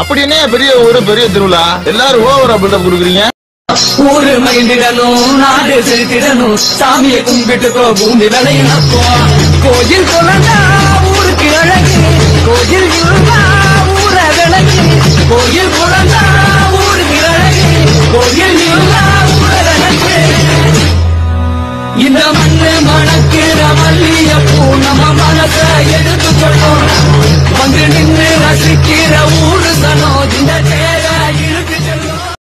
அப்படி என்ன பெரிய ஊரு பெரிய திருவிழா. எல்லாரும் ஓவரா பில்டப் கொடுக்குறீங்க. ஊரு மகிழ்ந்திடணும் நாடு செலுத்திடணும் சாமியை கும்பிட்டுக்கோ பூமி விளையினப்போ கோயில் குழந்தா ஊருக்கு அழகு. கோயில் இருந்தா ஊர விளக்கு. கோயில் குழந்தா ஊருக்கு அழகு. கோயில் இருந்தா ஊர விளக்கு. இந்த மண்ணு மணக்கிற மல்லிய பூ நம்ம மனசை எடுத்து வந்து நின்று ரசிக்கிற